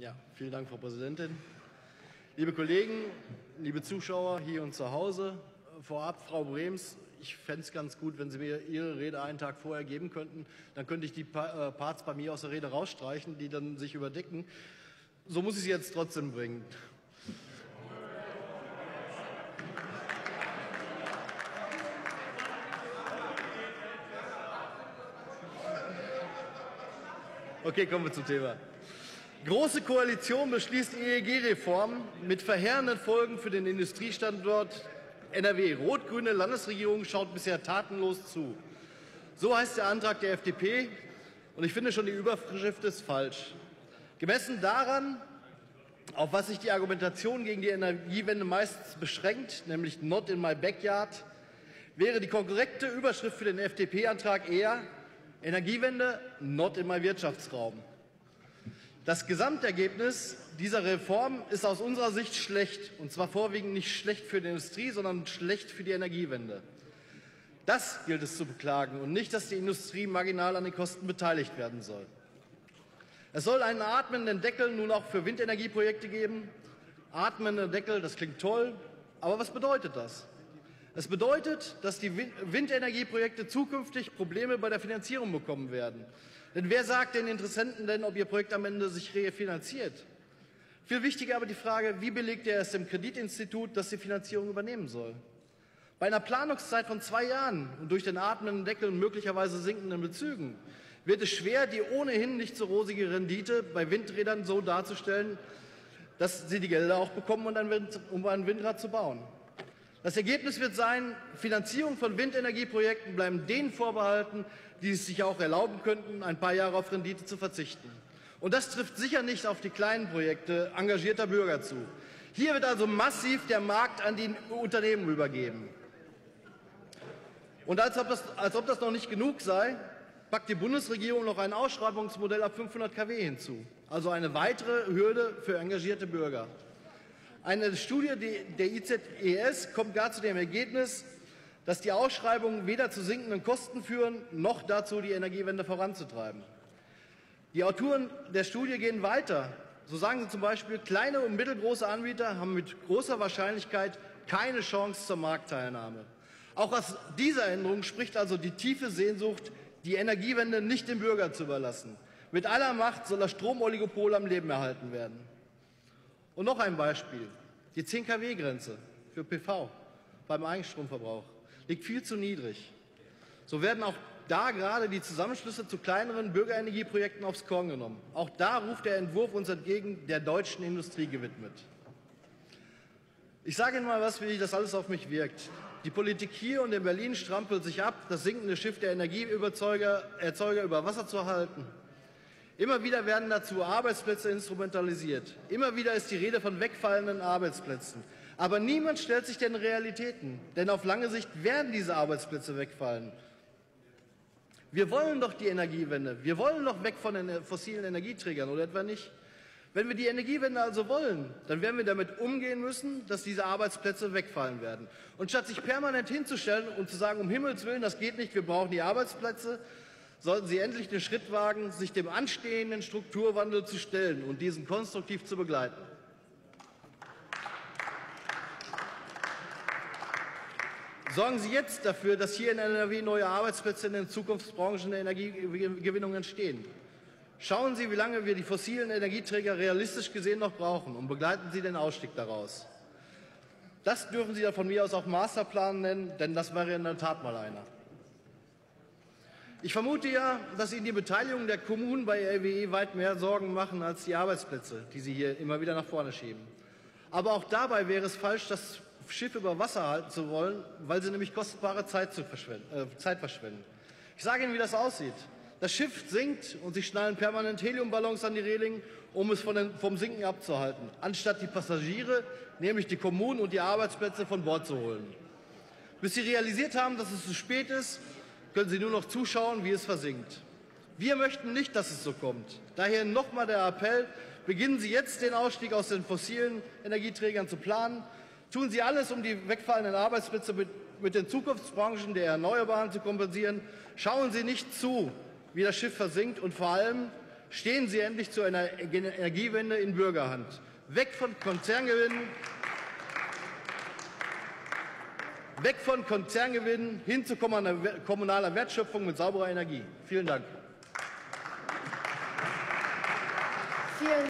Ja, vielen Dank, Frau Präsidentin. Liebe Kollegen, liebe Zuschauer hier und zu Hause, vorab, Frau Brems, ich fände es ganz gut, wenn Sie mir Ihre Rede einen Tag vorher geben könnten. Dann könnte ich die äh, Parts bei mir aus der Rede rausstreichen, die dann sich überdecken. So muss ich sie jetzt trotzdem bringen. Okay, kommen wir zum Thema. Große Koalition beschließt EEG-Reform mit verheerenden Folgen für den Industriestandort NRW. Rot-grüne Landesregierung schaut bisher tatenlos zu. So heißt der Antrag der FDP. Und ich finde schon, die Überschrift ist falsch. Gemessen daran, auf was sich die Argumentation gegen die Energiewende meistens beschränkt, nämlich not in my backyard, wäre die korrekte Überschrift für den FDP-Antrag eher Energiewende not in my Wirtschaftsraum. Das Gesamtergebnis dieser Reform ist aus unserer Sicht schlecht, und zwar vorwiegend nicht schlecht für die Industrie, sondern schlecht für die Energiewende. Das gilt es zu beklagen und nicht, dass die Industrie marginal an den Kosten beteiligt werden soll. Es soll einen atmenden Deckel nun auch für Windenergieprojekte geben. Atmender Deckel, das klingt toll, aber was bedeutet das? Es bedeutet, dass die Windenergieprojekte zukünftig Probleme bei der Finanzierung bekommen werden. Denn wer sagt den Interessenten denn, ob ihr Projekt am Ende sich refinanziert? Viel wichtiger aber die Frage, wie belegt er es dem Kreditinstitut, das die Finanzierung übernehmen soll? Bei einer Planungszeit von zwei Jahren und durch den atmenden Deckel und möglicherweise sinkenden Bezügen wird es schwer, die ohnehin nicht so rosige Rendite bei Windrädern so darzustellen, dass sie die Gelder auch bekommen, um ein Windrad zu bauen. Das Ergebnis wird sein, Finanzierung von Windenergieprojekten bleiben denen vorbehalten, die es sich auch erlauben könnten, ein paar Jahre auf Rendite zu verzichten. Und das trifft sicher nicht auf die kleinen Projekte engagierter Bürger zu. Hier wird also massiv der Markt an die Unternehmen übergeben. Und als ob, das, als ob das noch nicht genug sei, packt die Bundesregierung noch ein Ausschreibungsmodell ab 500 kW hinzu. Also eine weitere Hürde für engagierte Bürger. Eine Studie der IZES kommt gar zu dem Ergebnis, dass die Ausschreibungen weder zu sinkenden Kosten führen, noch dazu, die Energiewende voranzutreiben. Die Autoren der Studie gehen weiter. So sagen sie zum Beispiel, kleine und mittelgroße Anbieter haben mit großer Wahrscheinlichkeit keine Chance zur Marktteilnahme. Auch aus dieser Änderung spricht also die tiefe Sehnsucht, die Energiewende nicht dem Bürger zu überlassen. Mit aller Macht soll das Stromoligopol am Leben erhalten werden. Und noch ein Beispiel. Die 10 kW-Grenze für PV beim Eigenstromverbrauch liegt viel zu niedrig. So werden auch da gerade die Zusammenschlüsse zu kleineren Bürgerenergieprojekten aufs Korn genommen. Auch da ruft der Entwurf uns entgegen, der deutschen Industrie gewidmet. Ich sage Ihnen mal was, wie das alles auf mich wirkt. Die Politik hier und in Berlin strampelt sich ab, das sinkende Schiff der Energieerzeuger über Wasser zu halten. Immer wieder werden dazu Arbeitsplätze instrumentalisiert. Immer wieder ist die Rede von wegfallenden Arbeitsplätzen. Aber niemand stellt sich den Realitäten, denn auf lange Sicht werden diese Arbeitsplätze wegfallen. Wir wollen doch die Energiewende. Wir wollen doch weg von den fossilen Energieträgern, oder etwa nicht? Wenn wir die Energiewende also wollen, dann werden wir damit umgehen müssen, dass diese Arbeitsplätze wegfallen werden. Und statt sich permanent hinzustellen und zu sagen, um Himmels Willen, das geht nicht, wir brauchen die Arbeitsplätze, sollten Sie endlich den Schritt wagen, sich dem anstehenden Strukturwandel zu stellen und diesen konstruktiv zu begleiten. Sorgen Sie jetzt dafür, dass hier in NRW neue Arbeitsplätze in den Zukunftsbranchen der Energiegewinnung entstehen. Schauen Sie, wie lange wir die fossilen Energieträger realistisch gesehen noch brauchen und begleiten Sie den Ausstieg daraus. Das dürfen Sie ja von mir aus auch Masterplan nennen, denn das wäre in der Tat mal einer. Ich vermute ja, dass Ihnen die Beteiligung der Kommunen bei RWE weit mehr Sorgen machen als die Arbeitsplätze, die Sie hier immer wieder nach vorne schieben. Aber auch dabei wäre es falsch, das Schiff über Wasser halten zu wollen, weil Sie nämlich kostbare Zeit, verschwenden, äh, Zeit verschwenden. Ich sage Ihnen, wie das aussieht. Das Schiff sinkt und Sie schnallen permanent Heliumballons an die Reling, um es den, vom Sinken abzuhalten, anstatt die Passagiere, nämlich die Kommunen und die Arbeitsplätze von Bord zu holen. Bis Sie realisiert haben, dass es zu spät ist, können Sie nur noch zuschauen, wie es versinkt. Wir möchten nicht, dass es so kommt. Daher nochmal der Appell, beginnen Sie jetzt den Ausstieg aus den fossilen Energieträgern zu planen. Tun Sie alles, um die wegfallenden Arbeitsplätze mit, mit den Zukunftsbranchen der Erneuerbaren zu kompensieren. Schauen Sie nicht zu, wie das Schiff versinkt und vor allem Stehen Sie endlich zu einer Energiewende in Bürgerhand. Weg von Konzerngewinnen, weg von Konzerngewinnen hin zu kommunaler Wertschöpfung mit sauberer Energie. Vielen Dank. Vielen